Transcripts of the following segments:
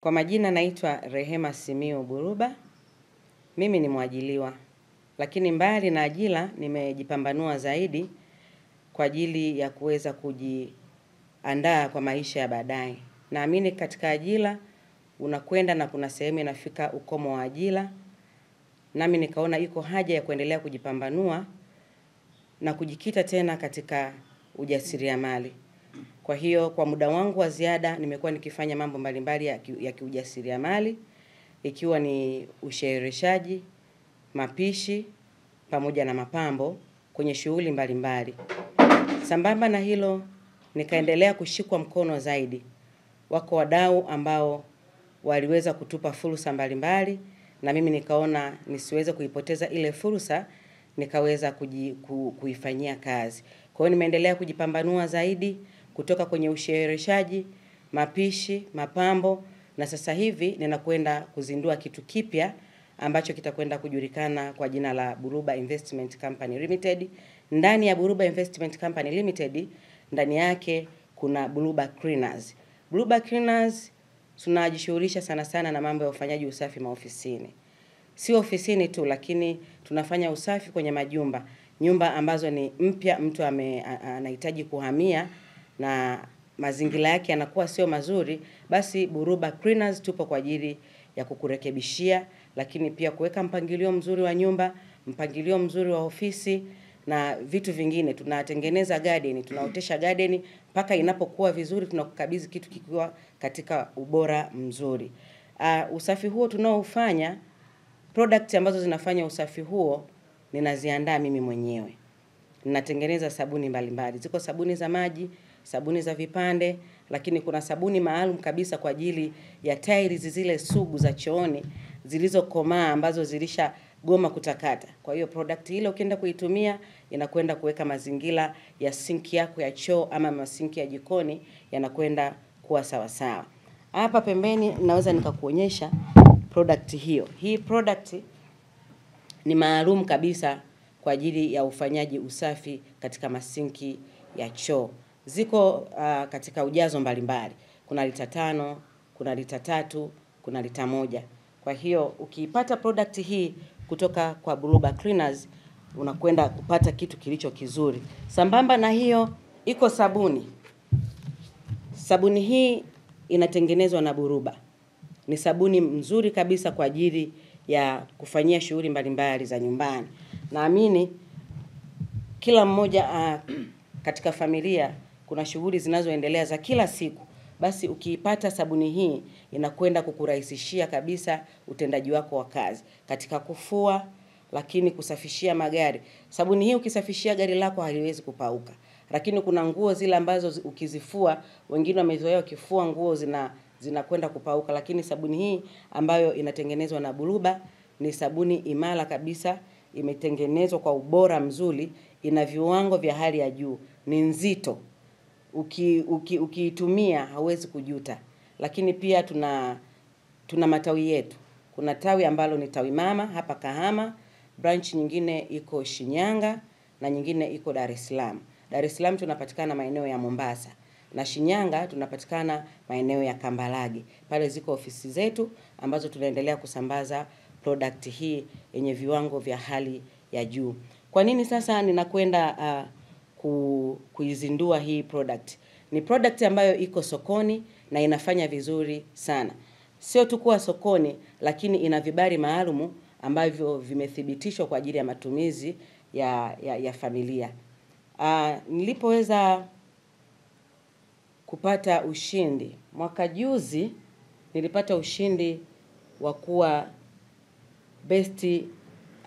Kwa majina naitwa Rehema Simiu Buruba. Mimi ni mwajiliwa, lakini mbali na ajira nimejipambanua zaidi kwa ajili ya kuweza kujiandaa kwa maisha ya baadaye. Naamini katika ajira unakwenda na kuna sehemu inafika ukomo wa ajira, nami nikaona iko haja ya kuendelea kujipambanua na kujikita tena katika ujasiriamali. Kwa hiyo kwa muda wangu wa ziada nimekuwa nikifanya mambo mbalimbali ya ki- ya kiujasiriamali ikiwa ni ushehereshaji, mapishi pamoja na mapambo kwenye shughuli mbalimbali. Sambamba na hilo nikaendelea kushikwa mkono zaidi. Wako wadau ambao waliweza kutupa fursa mbalimbali na mimi nikaona nisiweze kuipoteza ile fursa nikaweza kuji, ku, kuifanyia kazi. Kwa hiyo nimeendelea kujipambanua zaidi kutoka kwenye ushehereshaji, mapishi, mapambo na sasa hivi ninakwenda kuzindua kitu kipya ambacho kitakwenda kujulikana kwa jina la Buruba Investment Company Limited. Ndani ya Buruba Investment Company Limited ndani yake kuna Buruba Cleaners. Buruba Cleaners tunajishughulisha sana sana na mambo ya ufanyaji usafi maofisini. si ofisini tu lakini tunafanya usafi kwenye majumba. Nyumba ambazo ni mpya mtu anahitaji kuhamia na mazingira yake yanakuwa sio mazuri, basi Buruba Cleaners tupo kwa ajili ya kukurekebishia, lakini pia kuweka mpangilio mzuri wa nyumba, mpangilio mzuri wa ofisi na vitu vingine. Tunatengeneza garden, tunaotesha garden mpaka inapokuwa vizuri, tunakukabidhi kitu kikiwa katika ubora mzuri. Uh, usafi huo tunaofanya product ambazo zinafanya usafi huo ninaziandaa mimi mwenyewe. Ninatengeneza sabuni mbalimbali. Ziko sabuni za maji, sabuni za vipande, lakini kuna sabuni maalum kabisa kwa ajili ya tiles zile sugu za chooni zilizokomaa ambazo zilisha goma kutakata. Kwa hiyo product ile ukienda kuitumia inakwenda kuweka mazingira ya sinki yako ya choo ama masinki ya jikoni yanakwenda kuwa sawa sawa. Hapa pembeni naweza nikakuonyesha product hiyo. Hii product ni maalum kabisa kwa ajili ya ufanyaji usafi katika masinki ya choo. Ziko uh, katika ujazo mbalimbali. Kuna lita tano, kuna lita tatu, kuna lita moja. Kwa hiyo ukiipata product hii kutoka kwa Buluba Cleaners unakwenda kupata kitu kilicho kizuri. Sambamba na hiyo iko sabuni. Sabuni hii inatengenezwa na Buruba. Ni sabuni mzuri kabisa kwa ajili ya kufanyia shughuli mbalimbali za nyumbani. Naamini kila mmoja uh, katika familia kuna shughuli zinazoendelea za kila siku. Basi ukiipata sabuni hii inakwenda kukurahisishia kabisa utendaji wako wa kazi katika kufua, lakini kusafishia magari. Sabuni hii ukisafishia gari lako haliwezi kupauka, lakini kuna nguo zile ambazo ukizifua, wengine wamezoea wakifua nguo zina zinakwenda kupauka, lakini sabuni hii ambayo inatengenezwa na Buluba ni sabuni imara kabisa, imetengenezwa kwa ubora mzuri, ina viwango vya hali ya juu, ni nzito uki, uki, ukiitumia hauwezi kujuta. Lakini pia tuna tuna matawi yetu. Kuna tawi ambalo ni tawi mama hapa Kahama, branch nyingine iko Shinyanga na nyingine iko Dar es Salaam. Dar es Salaam tunapatikana maeneo ya Mombasa na Shinyanga tunapatikana maeneo ya Kambarage. Pale ziko ofisi zetu ambazo tunaendelea kusambaza product hii yenye viwango vya hali ya juu. Kwa nini sasa ninakwenda uh, ku, kuizindua hii product. Ni product ambayo iko sokoni na inafanya vizuri sana. Sio tu kuwa sokoni, lakini ina vibali maalumu ambavyo vimethibitishwa kwa ajili ya matumizi ya, ya, ya familia. Uh, nilipoweza kupata ushindi mwaka juzi, nilipata ushindi wa kuwa best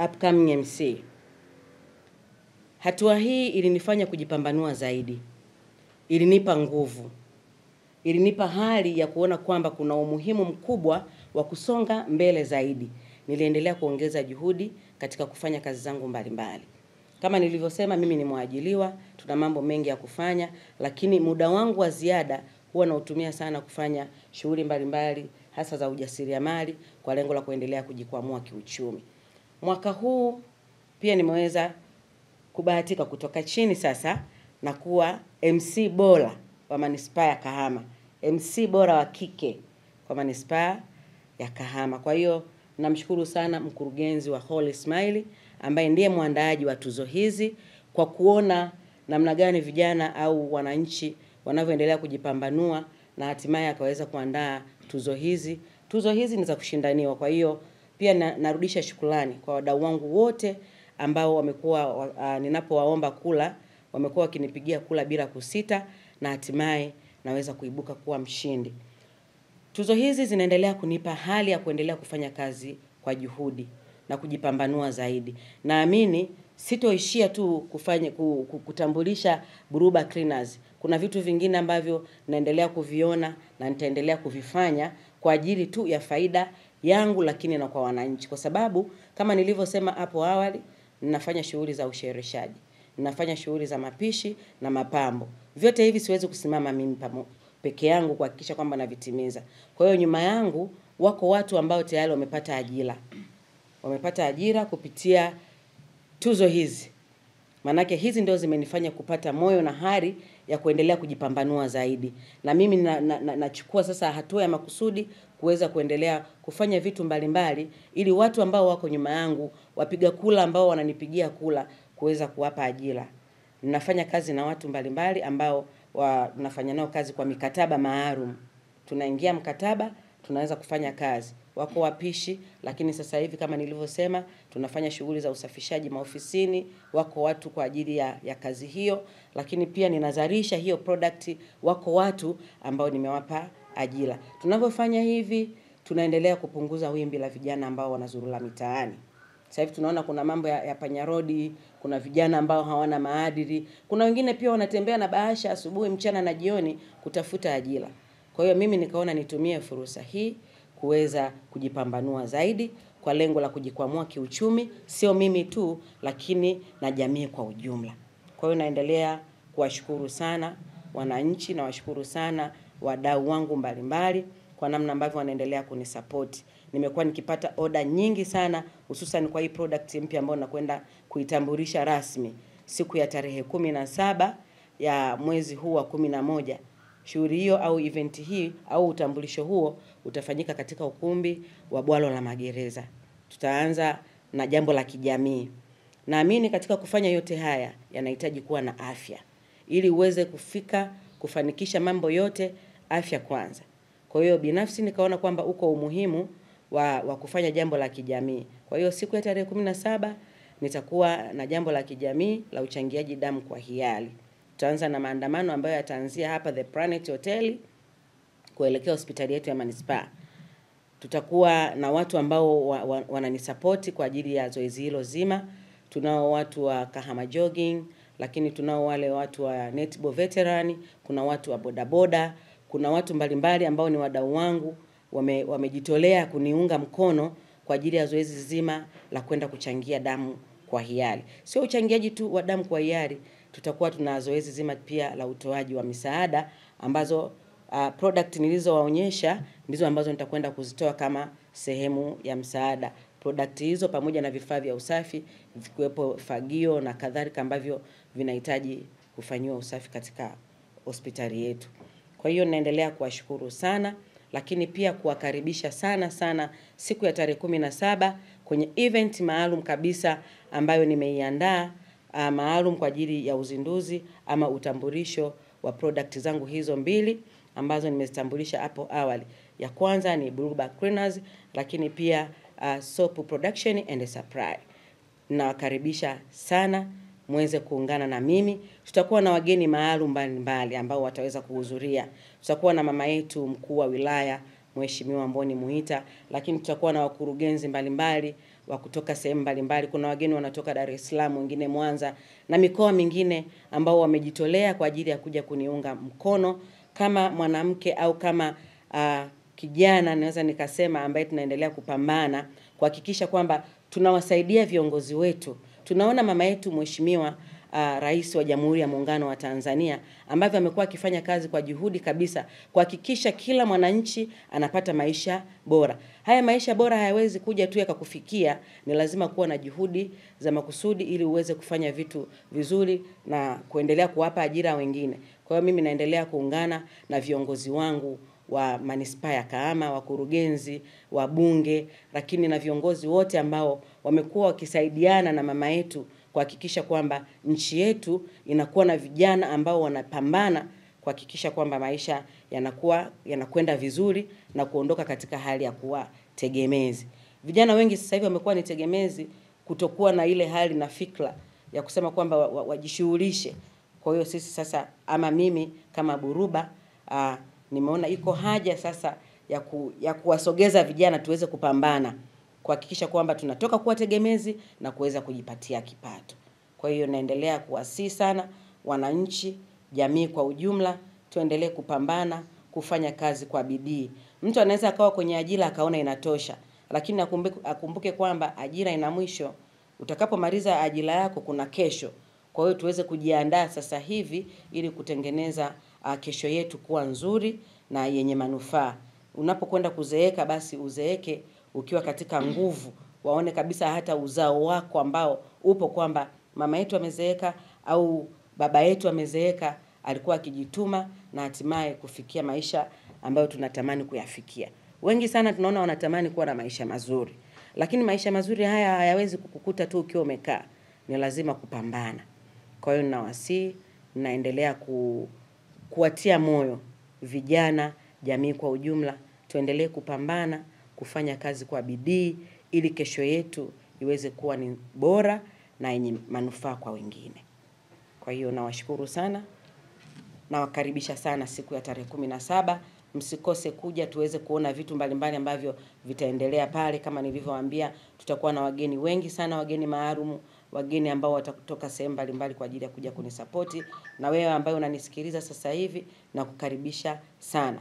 upcoming MC. Hatua hii ilinifanya kujipambanua zaidi, ilinipa nguvu, ilinipa hali ya kuona kwamba kuna umuhimu mkubwa wa kusonga mbele zaidi. Niliendelea kuongeza juhudi katika kufanya kazi zangu mbalimbali. Kama nilivyosema, mimi ni mwajiliwa, tuna mambo mengi ya kufanya, lakini muda wangu wa ziada huwa nautumia sana kufanya shughuli mbalimbali, hasa za ujasiriamali, kwa lengo la kuendelea kujikwamua kiuchumi. Mwaka huu pia nimeweza kubahatika kutoka chini sasa na kuwa MC bora wa manispaa ya Kahama, MC bora wa kike kwa manispaa ya Kahama. Kwa hiyo namshukuru sana mkurugenzi wa Holy Smile ambaye ndiye mwandaaji wa tuzo hizi kwa kuona namna gani vijana au wananchi wanavyoendelea kujipambanua na hatimaye akaweza kuandaa tuzo hizi. Tuzo hizi ni za kushindaniwa, kwa hiyo pia na, narudisha shukrani kwa wadau wangu wote ambao wamekuwa uh, ninapowaomba kula wamekuwa wakinipigia kula bila kusita na hatimaye naweza kuibuka kuwa mshindi. Tuzo hizi zinaendelea kunipa hali ya kuendelea kufanya kazi kwa juhudi na kujipambanua zaidi. Naamini sitoishia tu kufanya kutambulisha Buruba Cleaners. Kuna vitu vingine ambavyo naendelea kuviona na nitaendelea kuvifanya kwa ajili tu ya faida yangu, lakini na kwa wananchi, kwa sababu kama nilivyosema hapo awali, ninafanya shughuli za ushereshaji, ninafanya shughuli za mapishi na mapambo. Vyote hivi siwezi kusimama mimi peke yangu kuhakikisha kwamba navitimiza. Kwa hiyo nyuma yangu wako watu ambao tayari wamepata ajira, wamepata ajira kupitia tuzo hizi. maanake hizi ndio zimenifanya kupata moyo na hari ya kuendelea kujipambanua zaidi, na mimi nachukua na, na, na sasa hatua ya makusudi kuweza kuendelea kufanya vitu mbalimbali mbali, ili watu ambao wako nyuma yangu wapiga kula ambao wananipigia kula kuweza kuwapa ajira. Ninafanya kazi na watu mbalimbali mbali ambao nafanya nao kazi kwa mikataba maalum. Tunaingia mkataba, tunaweza kufanya kazi. Wako wapishi, lakini sasa hivi kama nilivyosema, tunafanya shughuli za usafishaji maofisini. Wako watu kwa ajili ya, ya kazi hiyo, lakini pia ninazalisha hiyo product. Wako watu ambao nimewapa ajira. Tunavyofanya hivi, tunaendelea kupunguza wimbi la vijana ambao wanazurula mitaani. Sasa hivi tunaona kuna mambo ya, ya panyarodi, kuna vijana ambao hawana maadili, kuna wengine pia wanatembea na bahasha asubuhi, mchana na jioni kutafuta ajira. Kwa hiyo mimi nikaona nitumie fursa hii kuweza kujipambanua zaidi kwa lengo la kujikwamua kiuchumi, sio mimi tu, lakini na jamii kwa ujumla. Kwa hiyo naendelea kuwashukuru sana wananchi, nawashukuru sana wadau wangu mbalimbali kwa namna ambavyo wanaendelea kunisapoti. Nimekuwa nikipata oda nyingi sana hususan kwa hii product mpya ambayo nakwenda kuitambulisha rasmi siku ya tarehe kumi na saba ya mwezi huu wa kumi na moja. Shughuli hiyo au event hii au utambulisho huo utafanyika katika ukumbi wa Bwalo la Magereza. Tutaanza na jambo la kijamii. Naamini katika kufanya yote haya yanahitaji kuwa na afya, ili uweze kufika kufanikisha mambo yote, afya kwanza. Kwa hiyo binafsi nikaona kwamba uko umuhimu wa, wa kufanya jambo la kijamii. Kwa hiyo siku ya tarehe kumi na saba nitakuwa na jambo la kijamii la uchangiaji damu kwa hiari. Tutaanza na maandamano ambayo yataanzia hapa The Planet Hotel kuelekea hospitali yetu ya manispaa. Tutakuwa na watu ambao wa, wa, kwa ajili ya zoezi hilo zima. Tunao watu wa Kahama Jogging, lakini tunao wale watu wa Netball Veteran, kuna watu wa bodaboda, kuna watu mbalimbali ambao ni wadau wangu wame, wamejitolea kuniunga mkono kwa ajili ya zoezi zima la kwenda kuchangia damu kwa hiari. Sio uchangiaji tu wa damu kwa hiari, tutakuwa tuna zoezi zima pia la utoaji wa misaada ambazo uh, product nilizowaonyesha ndizo ambazo nitakwenda kuzitoa kama sehemu ya msaada. Product hizo pamoja na vifaa vya usafi vikiwepo fagio na kadhalika ambavyo vinahitaji kufanyiwa usafi katika hospitali yetu. Kwa hiyo naendelea kuwashukuru sana, lakini pia kuwakaribisha sana sana siku ya tarehe kumi na saba kwenye event maalum kabisa ambayo nimeiandaa uh, maalum kwa ajili ya uzinduzi ama utambulisho wa product zangu hizo mbili ambazo nimezitambulisha hapo awali. Ya kwanza ni Buruba Cleaners, lakini pia uh, soap production and supply. Nawakaribisha sana muweze kuungana na mimi. Tutakuwa na wageni maalum mbalimbali ambao wataweza kuhudhuria. Tutakuwa na mama yetu mkuu wa wilaya Mheshimiwa Mboni Muhita, lakini tutakuwa na wakurugenzi mbalimbali wa kutoka sehemu mbalimbali. Kuna wageni wanatoka Dar es Salaam, wengine Mwanza na mikoa mingine ambao wamejitolea kwa ajili ya kuja kuniunga mkono kama mwanamke au kama uh, kijana naweza nikasema, ambaye tunaendelea kupambana kuhakikisha kwamba tunawasaidia viongozi wetu. Tunaona mama yetu Mheshimiwa uh, Rais wa Jamhuri ya Muungano wa Tanzania ambavyo amekuwa akifanya kazi kwa juhudi kabisa kuhakikisha kila mwananchi anapata maisha bora. Haya maisha bora hayawezi kuja tu yakakufikia, ni lazima kuwa na juhudi za makusudi ili uweze kufanya vitu vizuri na kuendelea kuwapa ajira wengine. Kwa hiyo mimi naendelea kuungana na viongozi wangu wa manispaa ya Kahama, wakurugenzi, wabunge, lakini na viongozi wote ambao wamekuwa wakisaidiana na mama yetu kuhakikisha kwamba nchi yetu inakuwa na vijana ambao wanapambana kuhakikisha kwamba maisha yanakuwa yanakwenda vizuri na kuondoka katika hali ya kuwa tegemezi. Vijana wengi sasa hivi wamekuwa ni tegemezi, kutokuwa na ile hali na fikra ya kusema kwamba wajishughulishe wa, wa kwa hiyo sisi sasa ama mimi kama Buruba aa, nimeona iko haja sasa ya, ku, ya kuwasogeza vijana tuweze kupambana kuhakikisha kwamba tunatoka kuwa tegemezi na kuweza kujipatia kipato. Kwa hiyo naendelea kuwasihi sana wananchi, jamii kwa ujumla, tuendelee kupambana, kufanya kazi kwa bidii. Mtu anaweza akawa kwenye ajira akaona inatosha, lakini akumbuke, kwamba ajira ina mwisho. Utakapomaliza ajira yako kuna kesho. Kwa hiyo tuweze kujiandaa sasa hivi ili kutengeneza uh, kesho yetu kuwa nzuri na yenye manufaa. Unapokwenda kuzeeka, basi uzeeke ukiwa katika nguvu, waone kabisa hata uzao wako ambao upo kwamba mama yetu amezeeka au baba yetu amezeeka, alikuwa akijituma na hatimaye kufikia maisha ambayo tunatamani kuyafikia. Wengi sana tunaona wanatamani kuwa na maisha mazuri, lakini maisha mazuri haya hayawezi kukukuta tu ukiwa umekaa, ni lazima kupambana. Kwa hiyo ninawasihi, naendelea ku, kuwatia moyo vijana, jamii kwa ujumla, tuendelee kupambana, kufanya kazi kwa bidii ili kesho yetu iweze kuwa ni bora na yenye manufaa kwa wengine. Kwa hiyo nawashukuru sana, nawakaribisha sana siku ya tarehe kumi na saba. Msikose kuja tuweze kuona vitu mbalimbali ambavyo vitaendelea pale. Kama nilivyowaambia, tutakuwa na wageni wengi sana, wageni maalumu, wageni ambao watatoka sehemu mbalimbali kwa ajili ya kuja kunisapoti, na wewe ambaye unanisikiliza sasa hivi nakukaribisha sana.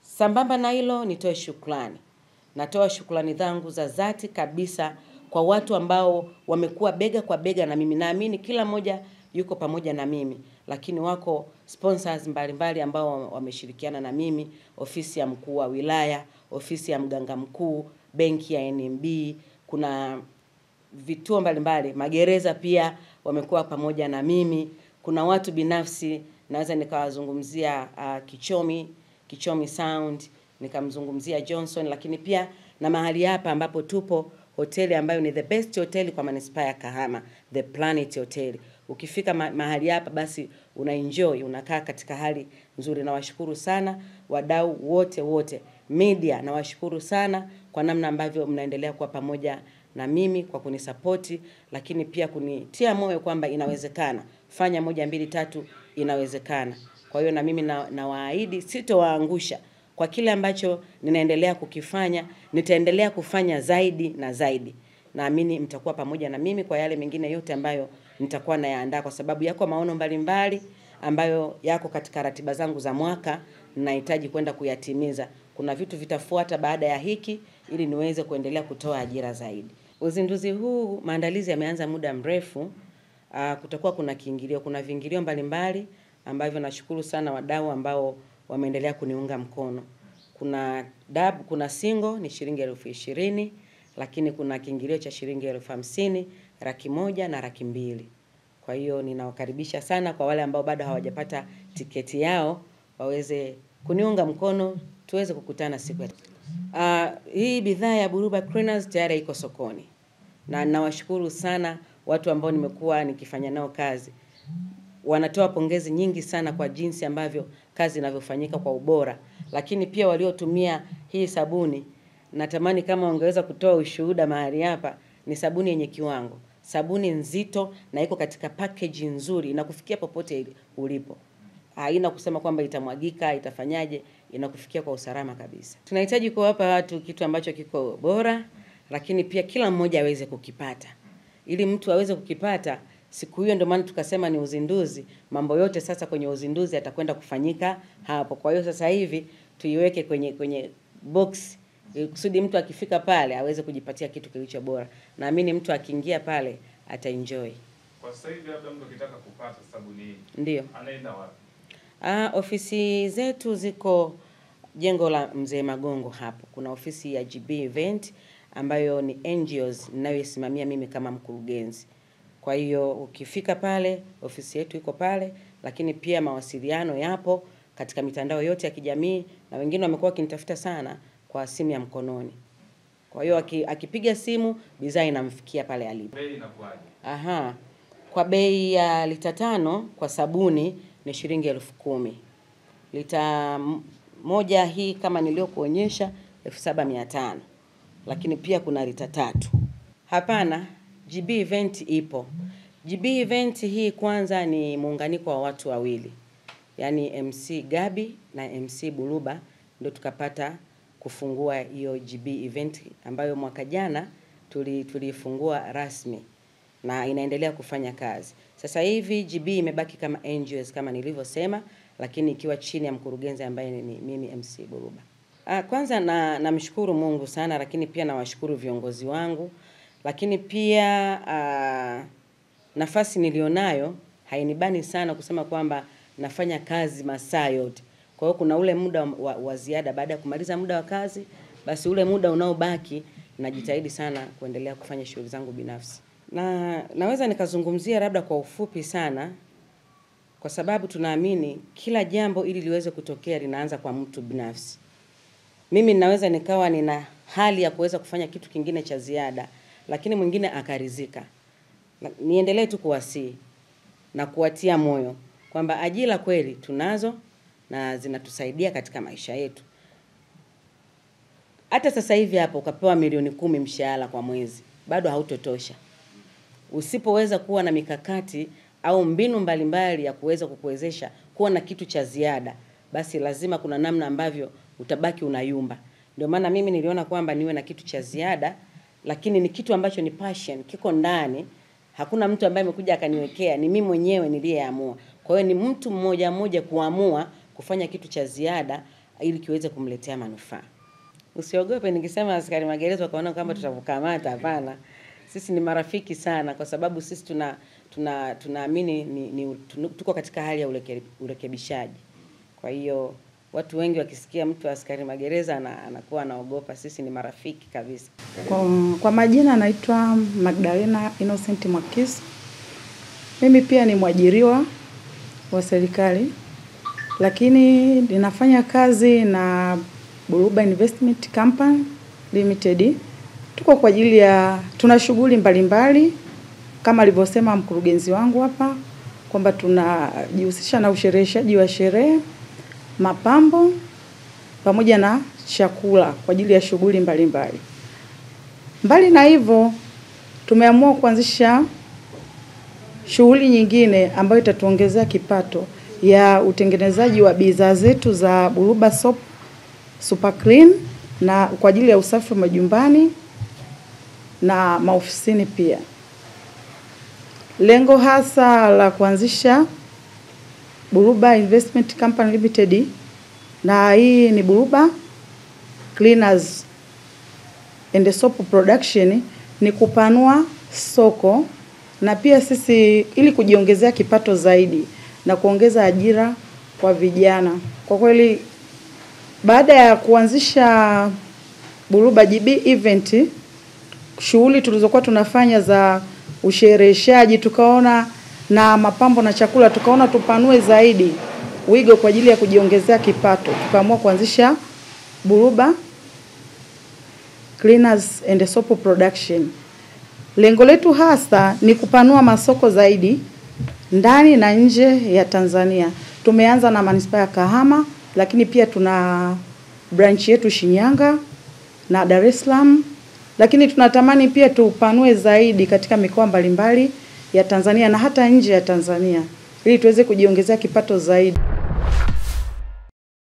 Sambamba na hilo, nitoe shukrani. Natoa shukrani zangu za dhati kabisa kwa watu ambao wamekuwa bega kwa bega na mimi. Naamini kila mmoja yuko pamoja na mimi, lakini wako sponsors mbalimbali ambao wameshirikiana na mimi, ofisi ya mkuu wa wilaya, ofisi ya mganga mkuu, benki ya NMB, kuna vituo mbalimbali, magereza pia wamekuwa pamoja na mimi. Kuna watu binafsi naweza nikawazungumzia uh, Kichomi, Kichomi Sound, nikamzungumzia Johnson, lakini pia na mahali hapa ambapo tupo hoteli ambayo ni the best hoteli kwa manispaa ya Kahama, The Planet Hotel. Ukifika ma mahali hapa basi una enjoy, unakaa katika hali nzuri. Nawashukuru sana wadau wote wote, media nawashukuru sana kwa namna ambavyo mnaendelea kuwa pamoja na mimi kwa kunisapoti, lakini pia kunitia moyo kwamba inawezekana, fanya moja mbili tatu, inawezekana. Kwa hiyo na mimi nawaahidi na sitowaangusha kwa kile ambacho ninaendelea kukifanya, nitaendelea kufanya zaidi na zaidi. Naamini mtakuwa pamoja na mimi kwa yale mengine yote ambayo nitakuwa nayaandaa, kwa sababu yako maono mbalimbali mbali, ambayo yako katika ratiba zangu za mwaka, nahitaji kwenda kuyatimiza. Kuna vitu vitafuata baada ya hiki ili niweze kuendelea kutoa ajira zaidi. Uzinduzi huu maandalizi yameanza muda mrefu. Uh, kutakuwa kuna kiingilio, kuna viingilio mbalimbali ambavyo nashukuru sana wadau ambao wameendelea kuniunga mkono. Kuna dab, kuna singo ni shilingi elfu ishirini, lakini kuna kiingilio cha shilingi elfu hamsini, laki moja na laki mbili. Kwa hiyo ninawakaribisha sana kwa wale ambao bado hawajapata tiketi yao waweze kuniunga mkono tuweze kukutana siku ya uh, hii bidhaa ya Buruba Cleaners tayari iko sokoni na nawashukuru sana watu ambao nimekuwa nikifanya nao kazi. Wanatoa pongezi nyingi sana kwa jinsi ambavyo kazi inavyofanyika kwa ubora, lakini pia waliotumia hii sabuni, natamani kama wangeweza kutoa ushuhuda mahali hapa. Ni sabuni yenye kiwango, sabuni nzito na iko katika package nzuri, inakufikia popote ulipo. Haina kusema kwamba itamwagika, itafanyaje, inakufikia kwa usalama kabisa. Tunahitaji kuwapa watu kitu ambacho kiko bora, lakini pia kila mmoja aweze kukipata. Ili mtu aweze kukipata, siku hiyo ndio maana tukasema ni uzinduzi. Mambo yote sasa kwenye uzinduzi yatakwenda kufanyika hapo. Kwa hiyo sasa hivi tuiweke kwenye kwenye box kusudi mtu akifika pale aweze kujipatia kitu kilicho bora. Naamini mtu akiingia pale ataenjoy. Kwa sasa hivi labda mtu akitaka kupata sabuni Ndio. anaenda wapi? Ah, ofisi zetu ziko jengo la Mzee Magongo hapo. Kuna ofisi ya GB Event ambayo ni NGOs ninayoisimamia mimi kama mkurugenzi. Kwa hiyo ukifika pale, ofisi yetu iko pale, lakini pia mawasiliano yapo katika mitandao yote ya kijamii na wengine wamekuwa wakinitafuta sana kwa simu ya mkononi. Kwa hiyo akipiga simu bidhaa inamfikia pale alipo. Bei inakuwaje? Aha. Kwa bei ya lita tano kwa sabuni ni shilingi elfu kumi. Lita moja hii kama niliyokuonyesha elfu saba mia tano. Lakini pia kuna lita tatu. Hapana, GB event ipo. GB event hii kwanza ni muunganiko wa watu wawili, yaani MC Gabi na MC Buluba, ndio tukapata kufungua hiyo GB event ambayo mwaka jana tuli tulifungua rasmi na inaendelea kufanya kazi. Sasa hivi GB imebaki kama NGOs kama nilivyosema, lakini ikiwa chini ya mkurugenzi ambaye ni mimi MC Buluba. Ah, Kwanza na namshukuru Mungu sana, lakini pia nawashukuru viongozi wangu, lakini pia uh, nafasi nilionayo hainibani sana kusema kwamba nafanya kazi masaa yote. Kwa hiyo kuna ule muda wa, wa ziada baada ya kumaliza muda wa kazi, basi ule muda unaobaki najitahidi sana kuendelea kufanya shughuli zangu binafsi. Na naweza nikazungumzia labda kwa ufupi sana kwa sababu tunaamini kila jambo ili liweze kutokea linaanza kwa mtu binafsi. Mimi naweza nikawa nina hali ya kuweza kufanya kitu kingine cha ziada, lakini mwingine akarizika. Niendelee tu kuwasihi na kuwatia moyo kwamba ajira kweli tunazo na zinatusaidia katika maisha yetu. Hata sasa hivi hapo ukapewa milioni kumi mshahara kwa mwezi, bado hautotosha usipoweza kuwa na mikakati au mbinu mbalimbali ya kuweza kukuwezesha kuwa na kitu cha ziada, basi lazima kuna namna ambavyo utabaki unayumba. Ndio maana mimi niliona kwamba niwe na kitu cha ziada, lakini ni kitu ambacho ni passion, kiko ndani. Hakuna mtu ambaye amekuja akaniwekea, ni mimi mwenyewe niliyeamua. Kwa hiyo ni mtu mmoja mmoja kuamua kufanya kitu cha ziada ili kiweze kumletea manufaa. Usiogope nikisema askari magereza wakaona kwamba tutakukamata. Hapana, sisi ni marafiki sana, kwa sababu sisi tuna tuna tunaamini ni, ni, tuko katika hali ya ureke, urekebishaji. Kwa hiyo watu wengi wakisikia mtu askari magereza ana, anakuwa anaogopa. Sisi ni marafiki kabisa. Kwa, kwa majina anaitwa Magdalena Innocent Mwakisu. Mimi pia ni mwajiriwa wa serikali, lakini ninafanya kazi na Buruba Investment Company Limited. Tuko kwa ajili ya tuna shughuli mbalimbali kama alivyosema mkurugenzi wangu hapa kwamba tunajihusisha na ushereheshaji wa sherehe, mapambo pamoja na chakula kwa ajili ya shughuli mbalimbali. Mbali na hivyo, tumeamua kuanzisha shughuli nyingine ambayo itatuongezea kipato ya utengenezaji wa bidhaa zetu za Buruba Soap Super Clean na kwa ajili ya usafi wa majumbani na maofisini pia. Lengo hasa la kuanzisha Buruba Investment Company Limited na hii ni Buruba Cleaners and Soap Production ni kupanua soko na pia sisi ili kujiongezea kipato zaidi na kuongeza ajira kwa vijana. Kwa kweli baada ya kuanzisha Buruba GB event, shughuli tulizokuwa tunafanya za ushereheshaji, tukaona na mapambo na chakula, tukaona tupanue zaidi wigo kwa ajili ya kujiongezea kipato, tukaamua kuanzisha Buruba Cleaners and Soap Production. Lengo letu hasa ni kupanua masoko zaidi ndani na nje ya Tanzania. Tumeanza na manispaa ya Kahama, lakini pia tuna branch yetu Shinyanga na Dar es Salaam, lakini tunatamani pia tupanue zaidi katika mikoa mbalimbali ya Tanzania na hata nje ya Tanzania ili tuweze kujiongezea kipato zaidi.